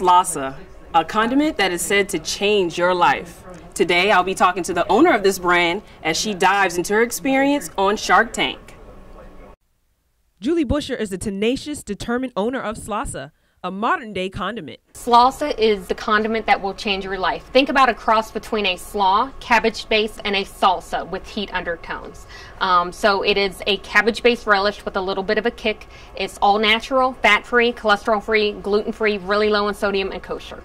Slawsa, a condiment that is said to change your life. Today, I'll be talking to the owner of this brand as she dives into her experience on Shark Tank. Julie Busha is the tenacious, determined owner of Slawsa, a modern day condiment. Slawsa is the condiment that will change your life. Think about a cross between a slaw, cabbage base, and a salsa with heat undertones. Um, so it is a cabbage based relish with a little bit of a kick. It's all natural, fat free, cholesterol free, gluten free, really low in sodium, and kosher.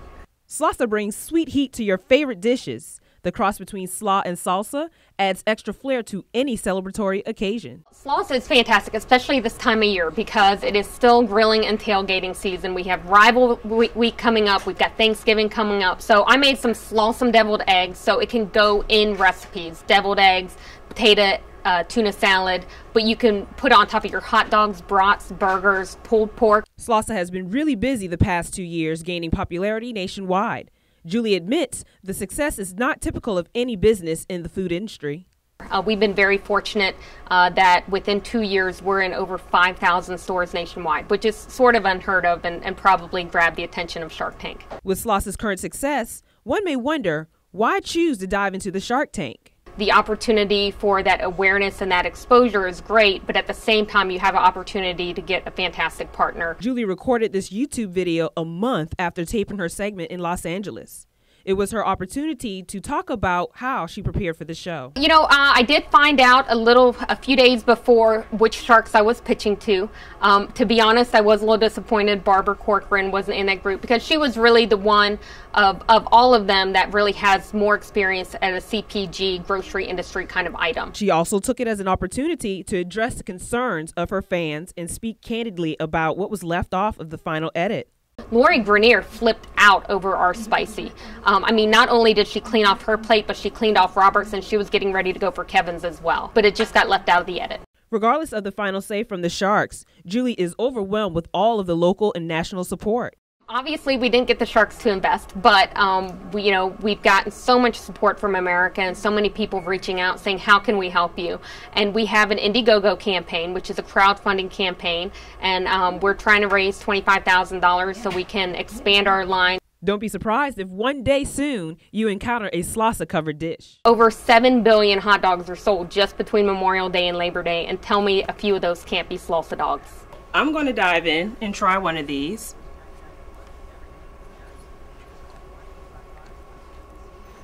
Slawsa brings sweet heat to your favorite dishes. The cross between slaw and salsa adds extra flair to any celebratory occasion. Slawsa is fantastic, especially this time of year because it is still grilling and tailgating season. We have rival week coming up. We've got Thanksgiving coming up. So I made some slawsome deviled eggs so it can go in recipes. Deviled eggs, potato uh, tuna salad, but you can put on top of your hot dogs, brats, burgers, pulled pork. Slawsa has been really busy the past two years, gaining popularity nationwide. Julie admits the success is not typical of any business in the food industry. Uh, we've been very fortunate uh, that within two years we're in over 5,000 stores nationwide, which is sort of unheard of and, and probably grabbed the attention of Shark Tank. With Slawsa's current success, one may wonder why choose to dive into the Shark Tank? The opportunity for that awareness and that exposure is great, but at the same time, you have an opportunity to get a fantastic partner. Julie recorded this YouTube video a month after taping her segment in Los Angeles. It was her opportunity to talk about how she prepared for the show. You know, uh, I did find out a little, a few days before which sharks I was pitching to. Um, to be honest, I was a little disappointed Barbara Corcoran wasn't in that group because she was really the one of, of all of them that really has more experience at a CPG grocery industry kind of item. She also took it as an opportunity to address the concerns of her fans and speak candidly about what was left off of the final edit. Lori Greiner flipped out over our spicy. Um, I mean, not only did she clean off her plate, but she cleaned off Robert's and she was getting ready to go for Kevin's as well. But it just got left out of the edit. Regardless of the final say from the Sharks, Julie is overwhelmed with all of the local and national support. Obviously, we didn't get the Sharks to invest, but um, we, you know we've gotten so much support from America and so many people reaching out saying, "How can we help you?" And we have an Indiegogo campaign, which is a crowdfunding campaign, and um, we're trying to raise twenty-five thousand dollars so we can expand our line. Don't be surprised if one day soon you encounter a Slawsa covered dish. Over 7 billion hot dogs are sold just between Memorial Day and Labor Day, and tell me a few of those can't be Slawsa dogs. I'm going to dive in and try one of these.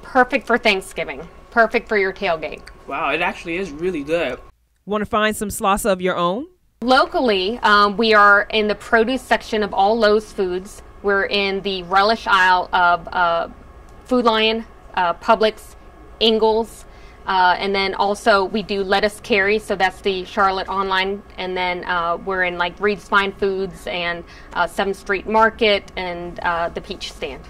Perfect for Thanksgiving. Perfect for your tailgate. Wow, it actually is really good. Want to find some Slawsa of your own? Locally, um, we are in the produce section of all Lowe's Foods. We're in the relish aisle of uh, Food Lion, uh, Publix, Ingles, uh, and then also we do lettuce carry, so that's the Charlotte online. And then uh, we're in like Reid's Fine Foods and uh, Seventh Street Market and uh, the Peach Stand.